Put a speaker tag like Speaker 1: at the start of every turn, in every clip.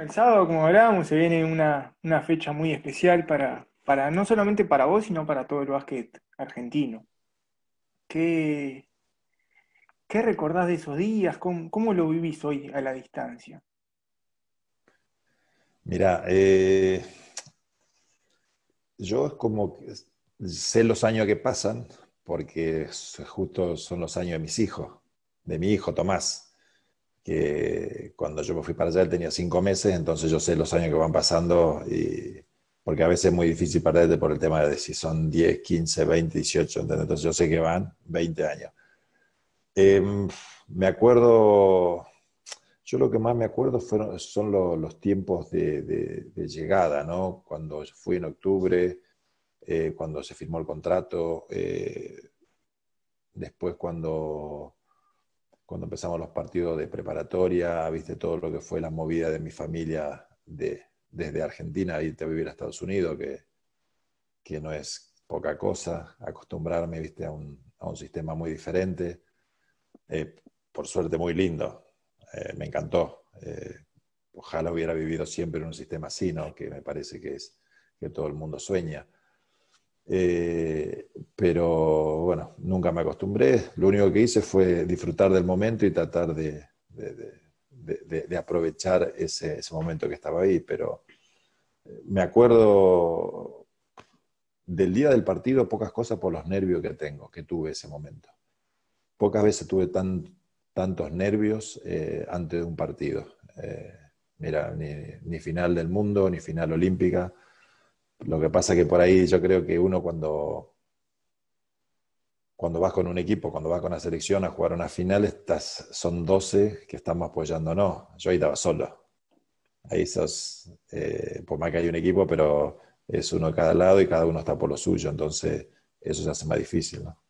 Speaker 1: el sábado, como hablábamos, se viene una, fecha muy especial para, para, no solamente para vos, sino para todo el básquet argentino. ¿Qué, qué recordás de esos días? ¿Cómo, lo vivís hoy a la distancia?
Speaker 2: Mira, eh, yo es como sé los años que pasan, porque justo son los años de mis hijos, de mi hijo Tomás que cuando yo me fui para allá él tenía cinco meses, entonces yo sé los años que van pasando, y, porque a veces es muy difícil perderte por el tema de si son 10, 15, 20, 18, entonces yo sé que van 20 años. Em, me acuerdo, yo lo que más me acuerdo fueron, son los tiempos de, llegada, ¿no? Cuando fui en octubre, eh, cuando se firmó el contrato, eh, después cuando cuando empezamos los partidos de preparatoria, viste todo lo que fue la movida de mi familia de, desde Argentina irte a vivir a Estados Unidos, que, que no es poca cosa, acostumbrarme viste, a, un, a un sistema muy diferente. Eh, por suerte muy lindo, eh, me encantó. Eh, ojalá hubiera vivido siempre en un sistema así, ¿no? que me parece que es que todo el mundo sueña. Eh, pero bueno, nunca me acostumbré. Lo único que hice fue disfrutar del momento y tratar de, aprovechar ese, momento que estaba ahí. Pero eh, me acuerdo del día del partido, pocas cosas por los nervios que tengo, que tuve ese momento. Pocas veces tuve tan, tantos nervios eh, antes de un partido. mira, ni, ni final del mundo, ni final olímpica lo que pasa que por ahí yo creo que uno cuando, cuando vas con un equipo, cuando vas con la selección a jugar una final, estás, son 12 que estamos apoyándonos. Yo ahí estaba solo. Ahí sos, eh, por más que hay un equipo, pero es uno de cada lado y cada uno está por lo suyo. Entonces, eso se hace más difícil, ¿no?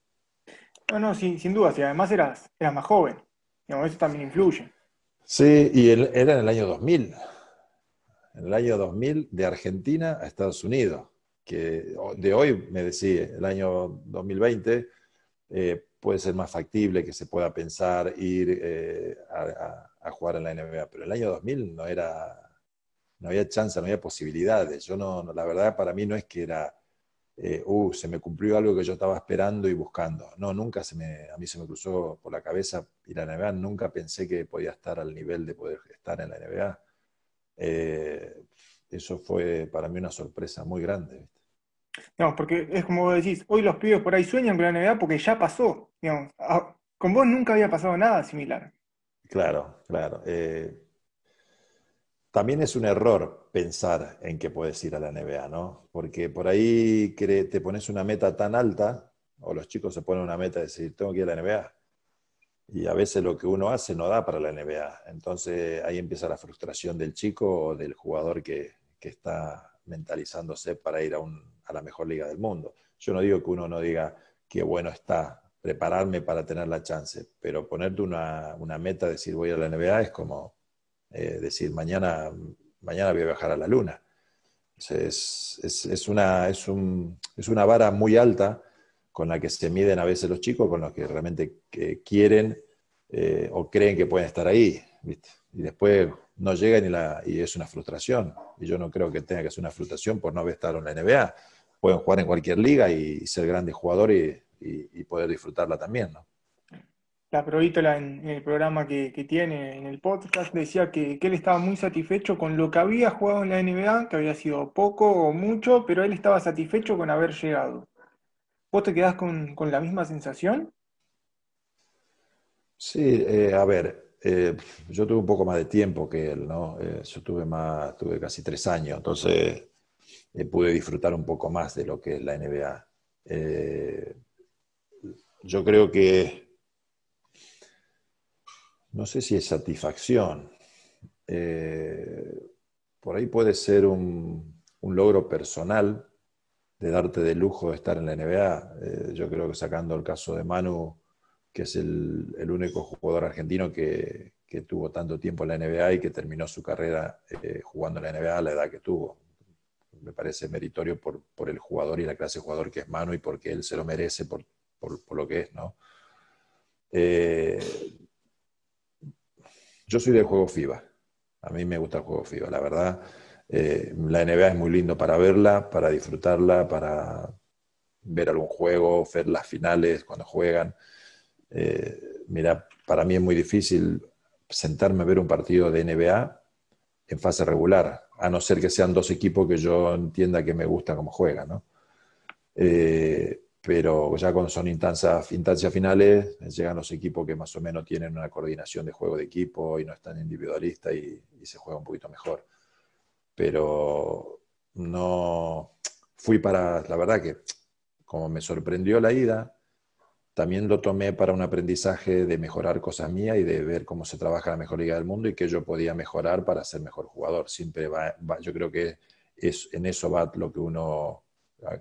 Speaker 1: No, no, sin, sin duda. Y además eras, eras más joven. eso también influye.
Speaker 2: Sí, y era en el año 2000 en el año 2000 de Argentina a Estados Unidos, que de hoy, me decía, el año 2020 eh, puede ser más factible que se pueda pensar ir eh, a, jugar en la NBA, pero el año 2000 no era, no había chance, no había posibilidades. Yo no, la verdad para mí no es que era, eh, uh, se me cumplió algo que yo estaba esperando y buscando. No, nunca se me, a mí se me cruzó por la cabeza ir a la NBA, nunca pensé que podía estar al nivel de poder estar en la NBA. Eh, eso fue para mí una sorpresa muy grande.
Speaker 1: No, porque es como vos decís, hoy los pibes por ahí sueñan con la NBA porque ya pasó. Ah, con vos nunca había pasado nada similar.
Speaker 2: Claro, claro. Eh, también es un error pensar en que puedes ir a la NBA, ¿no? Porque por ahí te pones una meta tan alta, o los chicos se ponen una meta de decir, tengo que ir a la NBA y a veces lo que uno hace no da para la NBA. Entonces ahí empieza la frustración del chico o del jugador que, que está mentalizándose para ir a, un, a, la mejor liga del mundo. Yo no digo que uno no diga qué bueno está prepararme para tener la chance, pero ponerte una, una meta, decir voy a la NBA, es como eh, decir mañana, mañana voy a viajar a la luna. Es, es, una, es, un, es una vara muy alta con la que se miden a veces los chicos, con los que realmente quieren eh, o creen que pueden estar ahí, Y después no llegan y, y, es una frustración. Y yo no creo que tenga que ser una frustración por no haber estado en la NBA. Pueden jugar en cualquier liga y, ser grandes jugadores y, poder disfrutarla también, ¿no?
Speaker 1: La Provítola en, el programa que, tiene en el podcast decía que, que, él estaba muy satisfecho con lo que había jugado en la NBA, que había sido poco o mucho, pero él estaba satisfecho con haber llegado. ¿Vos te quedás con, la misma sensación?
Speaker 2: Sí, eh, a ver, eh, yo tuve un poco más de tiempo que él, ¿no? Eh, yo tuve más, tuve casi tres años, entonces pude disfrutar un poco más de lo que es la NBA. yo creo que, no sé si es satisfacción, por ahí puede ser un, logro personal de darte de lujo de estar en la NBA. Eh, yo creo que sacando el caso de Manu, que es el, único jugador argentino que, tuvo tanto tiempo en la NBA y que terminó su carrera eh, jugando en la NBA a la edad que tuvo. Me parece meritorio por, el jugador y la clase de jugador que es Manu y porque él se lo merece por, lo que es, ¿no? Eh, yo soy del juego FIBA. A mí me gusta el juego FIBA, la verdad. Eh, la NBA es muy lindo para verla, para disfrutarla, para ver algún juego, ver las finales cuando juegan. Eh, mira, para mí es muy difícil sentarme a ver un partido de NBA en fase regular, a no ser que sean dos equipos que yo entienda que me gusta cómo juegan, ¿no? Eh, pero ya cuando son instancias, instancias finales, llegan los equipos que más o menos tienen una coordinación de juego de equipo y no están individualistas y, se juega un poquito mejor. Pero no fui para, la verdad que como me sorprendió la ida, también lo tomé para un aprendizaje de mejorar cosas mías y de ver cómo se trabaja la mejor liga del mundo y que yo podía mejorar para ser mejor jugador. Siempre va, yo creo que es, en eso va lo que uno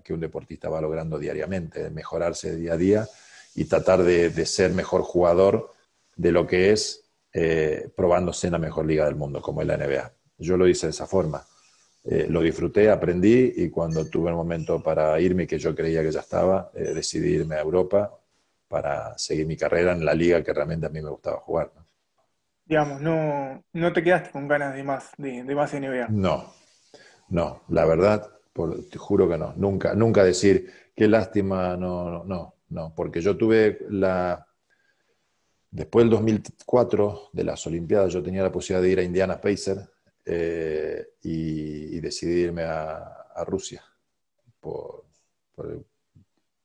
Speaker 2: que un deportista va logrando diariamente, mejorarse día a día y tratar de, ser mejor jugador de lo que es eh, probándose en la mejor liga del mundo, como es la NBA. Yo lo hice de esa forma. Eh, lo disfruté, aprendí y cuando tuve el momento para irme, que yo creía que ya estaba, eh, decidí irme a Europa para seguir mi carrera en la liga que realmente a mí me gustaba jugar.
Speaker 1: Digamos, no, no te quedaste con ganas de más, de, de más NBA.
Speaker 2: No, no, la verdad, te juro que no, nunca, nunca decir qué lástima, no, no, no, porque yo tuve la... Después del 2004 de las Olimpiadas yo tenía la posibilidad de ir a Indiana Pacer eh, y, decidí irme a, Rusia,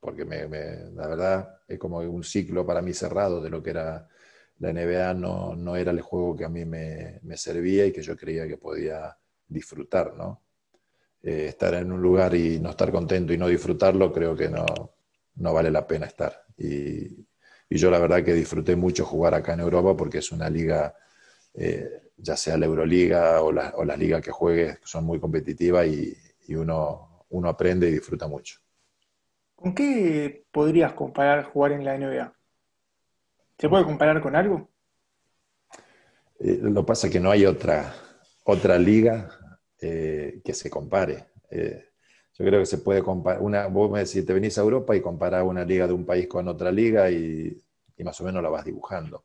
Speaker 2: porque me, la verdad es como un ciclo para mí cerrado de lo que era la NBA, no, no era el juego que a mí me, servía y que yo creía que podía disfrutar, ¿no? Eh, estar en un lugar y no estar contento y no disfrutarlo, creo que no, no vale la pena estar. Y, y, yo la verdad que disfruté mucho jugar acá en Europa porque es una liga, eh, ya sea la Euroliga o, la, o las ligas que juegues, son muy competitivas y, y uno, uno aprende y disfruta mucho.
Speaker 1: ¿Con qué podrías comparar jugar en la NBA? ¿Se puede comparar con algo?
Speaker 2: Eh, lo que pasa es que no hay otra, otra liga eh, que se compare. Eh, yo creo que se puede comparar, una, vos me decís, te venís a Europa y comparás una liga de un país con otra liga y, más o menos la vas dibujando.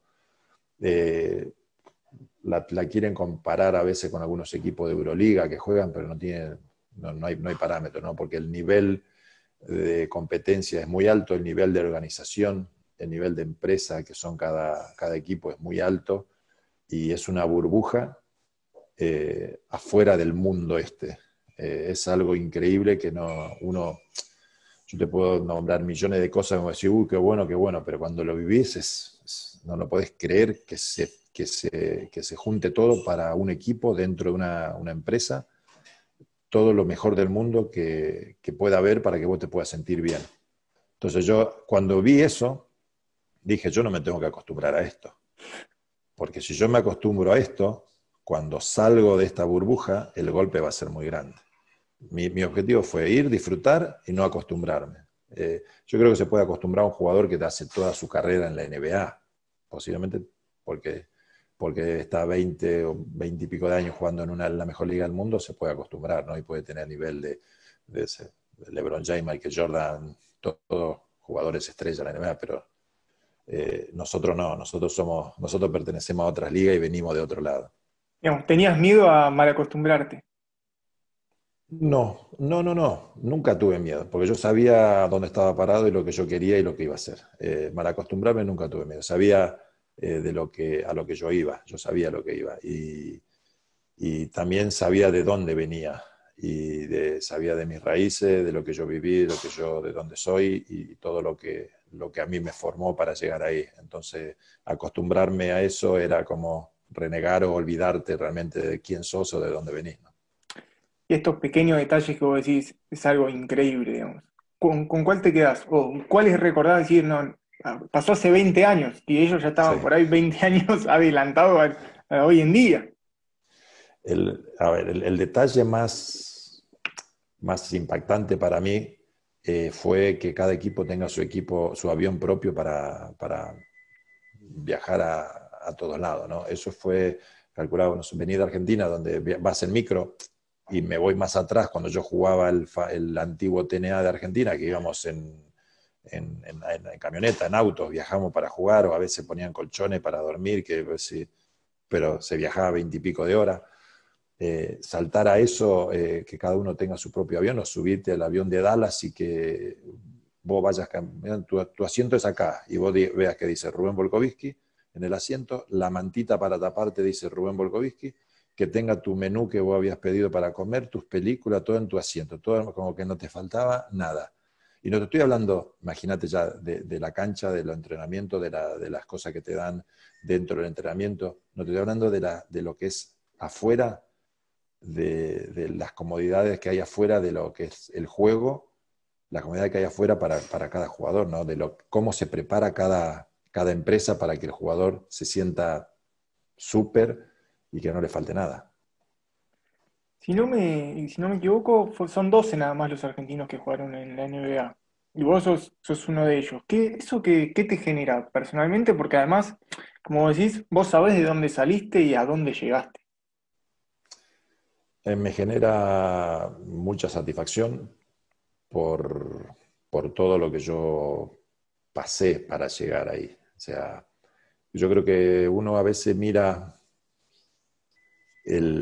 Speaker 2: La, quieren comparar a veces con algunos equipos de Euroliga que juegan, pero no, tienen, no, hay, no hay parámetros, ¿no? porque el nivel de competencia es muy alto, el nivel de organización, el nivel de empresa que son cada, cada equipo es muy alto y es una burbuja eh, afuera del mundo este. Eh, es algo increíble que no, uno, yo te puedo nombrar millones de cosas como decir, uy, qué bueno, qué bueno, pero cuando lo vivís no lo podés creer que se, que, se, que se junte todo para un equipo dentro de una, una empresa, todo lo mejor del mundo que, pueda haber para que vos te puedas sentir bien. Entonces yo cuando vi eso, dije, yo no me tengo que acostumbrar a esto. Porque si yo me acostumbro a esto, cuando salgo de esta burbuja, el golpe va a ser muy grande. Mi, objetivo fue ir, disfrutar y no acostumbrarme. Eh, yo creo que se puede acostumbrar a un jugador que hace toda su carrera en la NBA, posiblemente porque, porque está 20 o 20 y pico de años jugando en, una, la mejor liga del mundo, se puede acostumbrar, ¿no? Y puede tener nivel de, LeBron James, Michael Jordan, todos jugadores estrella en la NBA, pero eh, nosotros no, nosotros somos, nosotros pertenecemos a otras ligas y venimos de otro lado.
Speaker 1: ¿tenías miedo a mal acostumbrarte?
Speaker 2: No, no, no, no, nunca tuve miedo, porque yo sabía dónde estaba parado y lo que yo quería y lo que iba a hacer. Eh, mal acostumbrarme nunca tuve miedo, sabía eh, de lo que, a lo que yo iba, yo sabía lo que iba y, también sabía de dónde venía y sabía de mis raíces, de lo que yo viví, de lo que yo, de dónde soy y todo lo que, lo que a mí me formó para llegar ahí. Entonces, acostumbrarme a eso era como renegar o olvidarte realmente de quién sos o de dónde venís.
Speaker 1: Y estos pequeños detalles que vos decís es algo increíble, digamos. ¿Con, cuál te quedas? ¿O cuáles recordás decir, no, pasó hace 20 años y ellos ya estaban por ahí 20 años adelantados a, hoy en día?
Speaker 2: El, a ver, el, detalle más, más impactante para mí eh, fue que cada equipo tenga su equipo, su avión propio para, para viajar a, a todos lados, ¿no? Eso fue calculado, no sé, venir de Argentina, donde vas en micro, y me voy más atrás, cuando yo jugaba el, el antiguo TNA de Argentina, que íbamos en, en, en, camioneta, en autos, viajamos para jugar, o a veces ponían colchones para dormir, que pues, pero se viajaba veintipico de horas. Eh, saltar a eso, eh, que cada uno tenga su propio avión, o subirte al avión de Dallas y que vos vayas, tu, tu asiento es acá, y vos veas que dice Rubén Volkovitsky en el asiento, la mantita para taparte dice Rubén Volkovitsky, que tenga tu menú que vos habías pedido para comer, tus películas, todo en tu asiento, todo como que no te faltaba nada. Y no te estoy hablando, imagínate ya, de, la cancha, de los entrenamientos, de, las cosas que te dan dentro del entrenamiento, no te estoy hablando de, lo que es afuera, de, las comodidades que hay afuera, de lo que es el juego, la comodidad que hay afuera para, para cada jugador, ¿no? de lo, cómo se prepara cada, cada empresa para que el jugador se sienta súper y que no le falte nada.
Speaker 1: Si no me, si no me equivoco, son 12 nada más los argentinos que jugaron en la NBA. Y vos sos, uno de ellos. ¿Qué, ¿Eso qué, qué, te genera personalmente? Porque además, como decís, vos sabés de dónde saliste y a dónde llegaste.
Speaker 2: Eh, me genera mucha satisfacción por, por todo lo que yo pasé para llegar ahí. O sea, yo creo que uno a veces mira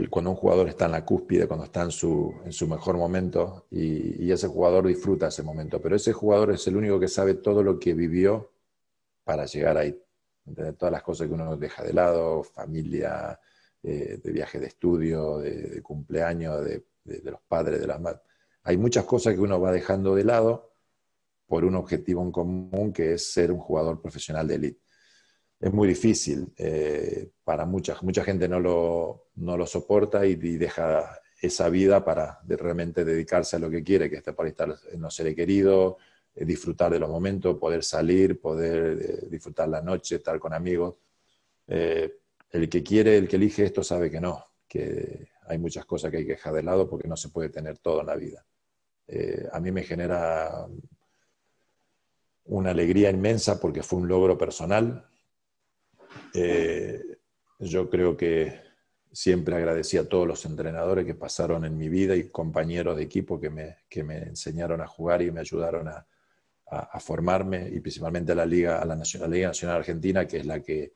Speaker 2: cuando un jugador está en la cúspide, cuando está en su, en su mejor momento, y, ese jugador disfruta ese momento. Pero ese jugador es el único que sabe todo lo que vivió para llegar ahí. Todas las cosas que uno deja de lado, familia, eh, de viaje de estudio, de, cumpleaños, de, de, los padres, de las madres. Hay muchas cosas que uno va dejando de lado por un objetivo en común que es ser un jugador profesional de élite es muy difícil. Eh, para mucha, mucha gente no lo, no lo soporta y, deja esa vida para realmente dedicarse a lo que quiere, que es para estar en los seres queridos, eh, disfrutar de los momentos, poder salir, poder eh, disfrutar la noche, estar con amigos. el que quiere, el que elige esto sabe que no, que hay muchas cosas que hay que dejar de lado porque no se puede tener todo en la vida. a mí me genera una alegría inmensa porque fue un logro personal, eh, yo creo que siempre agradecí a todos los entrenadores que pasaron en mi vida y compañeros de equipo que me, que me enseñaron a jugar y me ayudaron a, a, formarme, y principalmente a la Liga, a la, Nacional, Liga Nacional Argentina, que es la que,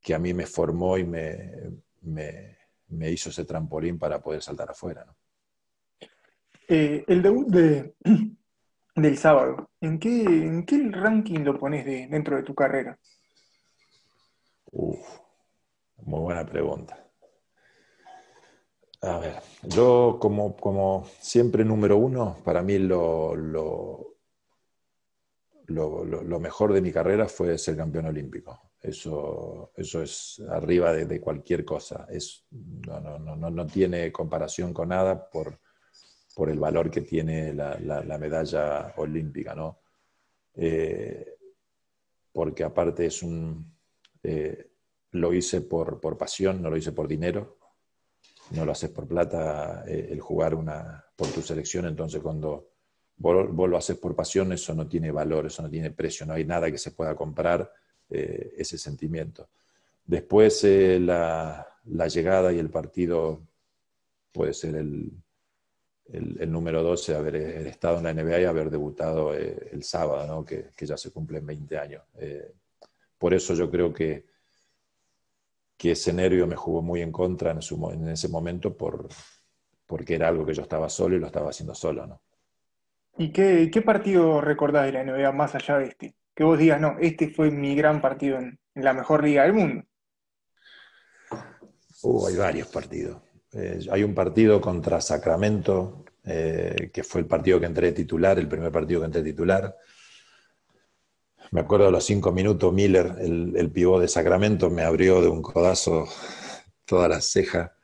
Speaker 2: que a mí me formó y me, me, me, hizo ese trampolín para poder saltar afuera.
Speaker 1: Eh, el debut de, del sábado, ¿en qué, ¿en qué ranking lo pones de, dentro de tu carrera?
Speaker 2: Uf, muy buena pregunta. A ver, yo como, como siempre número uno, para mí lo, lo, lo, mejor de mi carrera fue ser campeón olímpico. Eso, eso es arriba de, cualquier cosa. Es, no, no, no, no, tiene comparación con nada por, por el valor que tiene la, la, medalla olímpica, ¿no? Eh, porque aparte es un, eh, lo hice por, pasión, no lo hice por dinero, no lo haces por plata eh, el jugar una, por tu selección, entonces cuando vos, lo haces por pasión, eso no tiene valor, eso no tiene precio, no hay nada que se pueda comprar eh, ese sentimiento. Después la, llegada y el partido puede ser el, el, número 12, haber estado en la NBA y haber debutado el sábado, que, que, ya se cumplen 20 años por eso yo creo que, que ese nervio me jugó muy en contra en, en ese momento por, porque era algo que yo estaba solo y lo estaba haciendo solo. ¿no?
Speaker 1: ¿Y qué, qué partido recordás de la NBA más allá de este? Que vos digas, no, este fue mi gran partido en, la mejor liga del mundo.
Speaker 2: Uh, hay varios partidos. Eh, hay un partido contra Sacramento, eh, que fue el partido que entré titular, el primer partido que entré titular, me acuerdo de los cinco minutos, Miller, el, el pivot de Sacramento, me abrió de un codazo toda la ceja.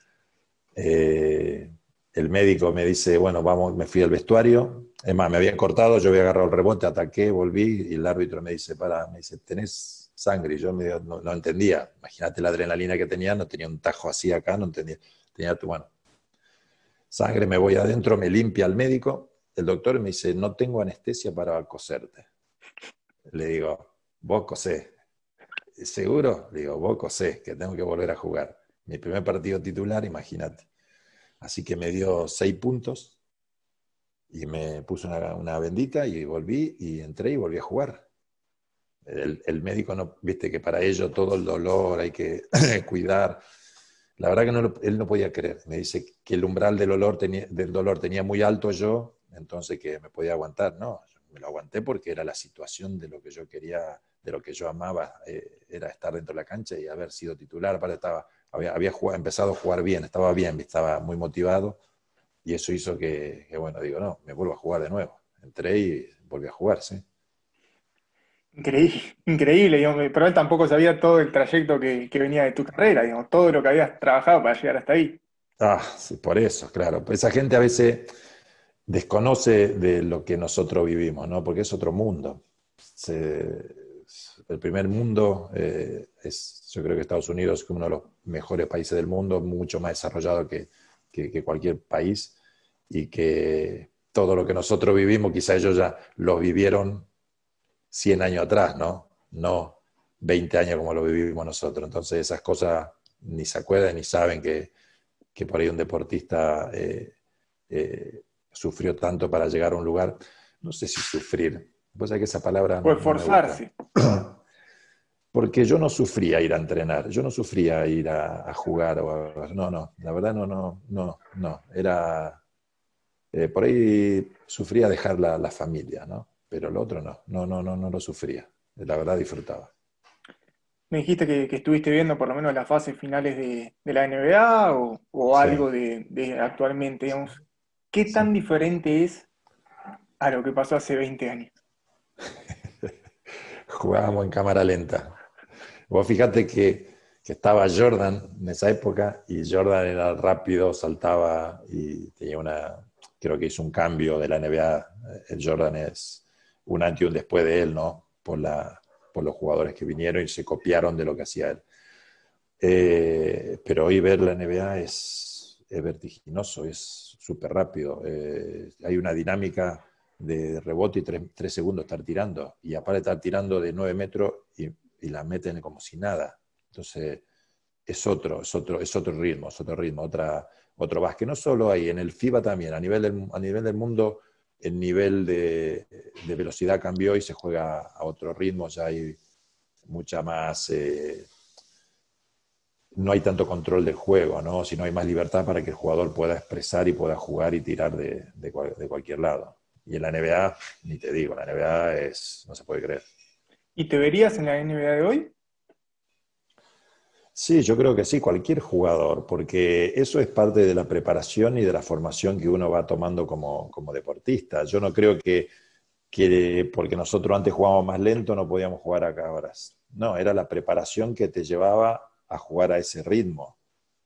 Speaker 2: Eh, el médico me dice, bueno, vamos, me fui al vestuario. Es más, me habían cortado, yo había agarrado el rebote, ataqué, volví y el árbitro me dice, para, me dice, ¿tenés sangre? Y yo no, no, entendía. Imagínate la adrenalina que tenía, no tenía un tajo así acá, no entendía. Tenía, bueno, sangre, me voy adentro, me limpia el médico. El doctor me dice, no tengo anestesia para coserte. Le digo, vos cosé. ¿Seguro? Le digo, vos cosé, que tengo que volver a jugar. Mi primer partido titular, imagínate. Así que me dio seis puntos y me puso una, bendita y volví y entré y volví a jugar. El, médico, no, viste que para ello todo el dolor hay que cuidar. La verdad que no, él no podía creer. Me dice que el umbral del, olor tenía, del dolor tenía muy alto yo, entonces que me podía aguantar. No, me lo aguanté porque era la situación de lo que yo quería, de lo que yo amaba, eh, era estar dentro de la cancha y haber sido titular. Aparte estaba, había, había empezado a jugar bien, estaba bien, estaba muy motivado y eso hizo que, que, bueno, digo, no, me vuelvo a jugar de nuevo. Entré y volví a jugar, sí.
Speaker 1: Increíble, increíble, digamos, pero él tampoco sabía todo el trayecto que, venía de tu carrera, digamos, todo lo que habías trabajado para llegar hasta ahí.
Speaker 2: Ah, sí, por eso, claro. Esa gente a veces desconoce de lo que nosotros vivimos, ¿no? Porque es otro mundo. el primer mundo eh, es, yo creo que Estados Unidos es uno de los mejores países del mundo, mucho más desarrollado que, que cualquier país, y que todo lo que nosotros vivimos, quizá ellos ya lo vivieron 100 años atrás, ¿no? No 20 años como lo vivimos nosotros. Entonces esas cosas ni se acuerdan ni saben que, por ahí un deportista eh, eh, sufrió tanto para llegar a un lugar. No sé si sufrir. Pues hay que esa palabra...
Speaker 1: Pues forzarse.
Speaker 2: Porque yo no sufría ir a entrenar, yo no sufría ir a, jugar. O no, no, la verdad no, no, no, no. Era... Eh, por ahí sufría dejar la, la familia, ¿no? pero el otro no, no, no, no, no lo sufría. La verdad disfrutaba.
Speaker 1: Me dijiste que, estuviste viendo por lo menos las fases finales de, la NBA o, algo de, actualmente, digamos. ¿Qué tan diferente es a lo que pasó hace 20 años?
Speaker 2: Jugábamos en cámara lenta. Vos fíjate que, que, estaba Jordan en esa época y Jordan era rápido, saltaba y tenía una, creo que hizo un cambio de la NBA. El Jordan es, un antes y un después de él, ¿no? Por, la, por los jugadores que vinieron y se copiaron de lo que hacía él. Eh, pero hoy ver la NBA es, es vertiginoso, es súper rápido. Eh, hay una dinámica de rebote y tres, segundos estar tirando. Y aparte estar tirando de nueve metros y, la meten como si nada. Entonces, es otro, es otro, es otro ritmo, es otro ritmo, otra, otro básquet. No solo hay, en el FIBA también, a nivel a nivel del mundo el nivel de, velocidad cambió y se juega a otro ritmo, ya hay mucha más... Eh, no hay tanto control del juego, ¿no? sino hay más libertad para que el jugador pueda expresar y pueda jugar y tirar de, de, cualquier lado. Y en la NBA, ni te digo, la NBA es, no se puede creer.
Speaker 1: ¿Y te verías en la NBA de hoy?
Speaker 2: Sí, yo creo que sí, cualquier jugador, porque eso es parte de la preparación y de la formación que uno va tomando como, deportista. Yo no creo que, porque nosotros antes jugábamos más lento no podíamos jugar acá ahora. No, era la preparación que te llevaba a jugar a ese ritmo.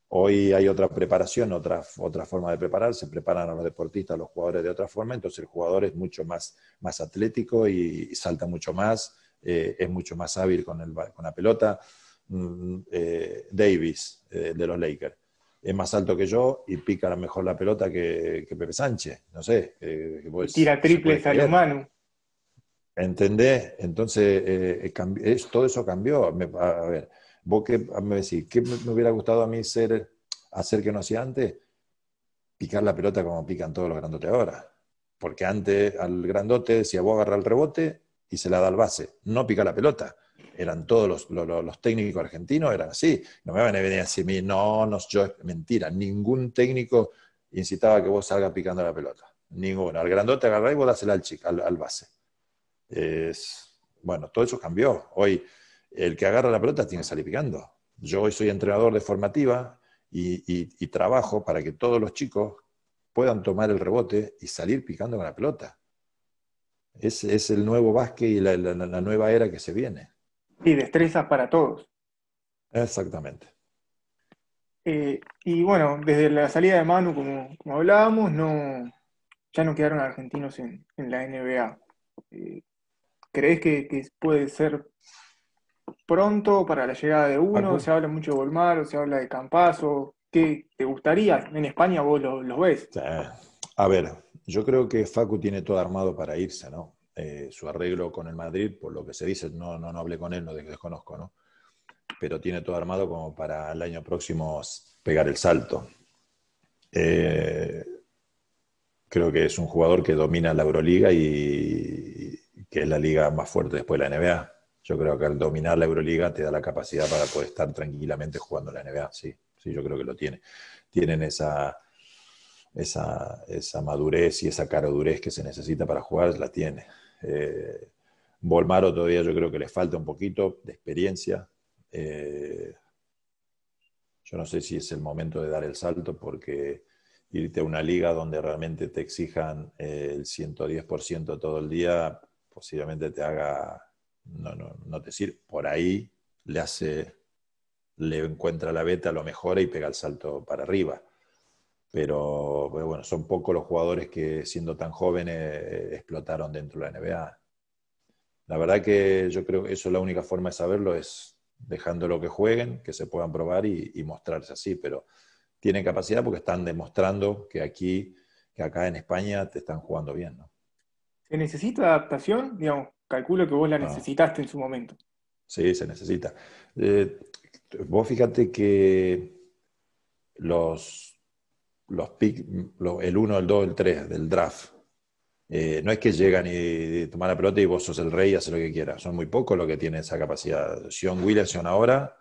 Speaker 2: Hoy hay otra preparación, otra, otra forma de preparar, se preparan a los deportistas, a los jugadores de otra forma, entonces el jugador es mucho más, más atlético y, salta mucho más, eh, es mucho más hábil con, el, con la pelota. Mm, eh, Davis eh, de los Lakers. Es más alto que yo y pica mejor la pelota que, Pepe Sánchez. No sé.
Speaker 1: Tira triple Salomano.
Speaker 2: ¿Entendés? Entonces, eh, todo eso cambió. a ver, vos qué me decís, ¿qué me hubiera gustado a mí ser, hacer que no hacía antes? Picar la pelota como pican todos los grandotes ahora. Porque antes al grandote si vos agarra el rebote y se la da al base, no pica la pelota eran todos los, técnicos argentinos, eran así. No me van a venir a decir, no, no, yo, mentira, ningún técnico incitaba a que vos salgas picando la pelota. Ninguno. Al grandote agarrá y vos dásela al, chico, al, base. Es, bueno, todo eso cambió. Hoy el que agarra la pelota tiene que salir picando. Yo hoy soy entrenador de formativa y, trabajo para que todos los chicos puedan tomar el rebote y salir picando con la pelota. Es, es el nuevo básquet y la, nueva era que se viene.
Speaker 1: Y destrezas para todos.
Speaker 2: Exactamente.
Speaker 1: Eh, y bueno, desde la salida de Manu, como, hablábamos, no, ya no quedaron argentinos en, la NBA. Eh, ¿Crees que, puede ser pronto para la llegada de uno? Se habla mucho de Volmar, se habla de Campazo. ¿Qué te gustaría? En España vos los lo ves.
Speaker 2: A ver, yo creo que Facu tiene todo armado para irse, ¿no? Eh, su arreglo con el Madrid, por lo que se dice, no, no, no hablé con él, no desconozco, ¿no? Pero tiene todo armado como para el año próximo pegar el salto. Eh, creo que es un jugador que domina la Euroliga y que es la liga más fuerte después de la NBA. Yo creo que al dominar la Euroliga te da la capacidad para poder estar tranquilamente jugando la NBA. Sí, sí, yo creo que lo tiene. Tienen esa, esa, esa madurez y esa carodurez que se necesita para jugar, la tiene. Eh, Volmaro todavía yo creo que le falta un poquito de experiencia. Eh, yo no sé si es el momento de dar el salto porque irte a una liga donde realmente te exijan eh, el 110% todo el día, posiblemente te haga, no, no, no te sirve. Por ahí le hace, le encuentra la beta, lo mejora y pega el salto para arriba. Pero, bueno, son pocos los jugadores que siendo tan jóvenes eh, explotaron dentro de la NBA. La verdad que yo creo que eso es la única forma de saberlo, es dejándolo que jueguen, que se puedan probar y, y mostrarse así, pero tienen capacidad porque están demostrando que aquí, que acá en España te están jugando bien, ¿no?
Speaker 1: ¿Se necesita adaptación? Digamos, calculo que vos la necesitaste en su momento.
Speaker 2: Sí, se necesita. Eh, vos fíjate que los, los pick, el 1, el 2, el 3 del draft, eh, no es que llegan y toman la pelota y vos sos el rey y haces lo que quieras. Son muy pocos los que tienen esa capacidad. Sean Williamson ahora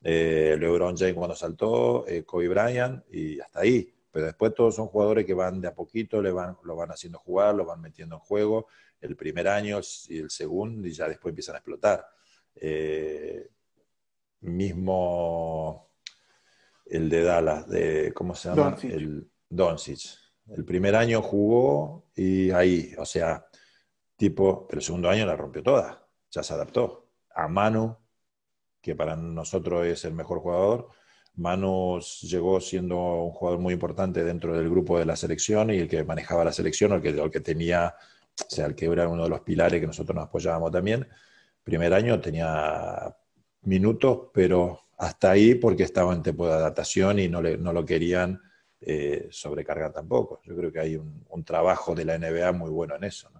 Speaker 2: eh, LeBron James cuando saltó, Kobe Bryant y hasta ahí. Pero después todos son jugadores que van de a poquito, le van, lo van haciendo jugar, lo van metiendo en juego el primer año y el segundo y ya después empiezan a explotar. Eh, mismo el de Dallas, de, ¿cómo se llama? El Doncic. El primer año jugó y ahí, o sea, tipo, pero el segundo año la rompió toda, ya se adaptó. A Manu que para nosotros es el mejor jugador. Manu llegó siendo un jugador muy importante dentro del grupo de la selección y el que manejaba la selección, el que, tenía, o sea, el que era uno de los pilares que nosotros nos apoyábamos también. Primer año tenía minutos, pero hasta ahí porque estaba en tiempo de adaptación y no, le, no lo querían eh, sobrecargar tampoco. Yo creo que hay un, un, trabajo de la NBA muy bueno en eso.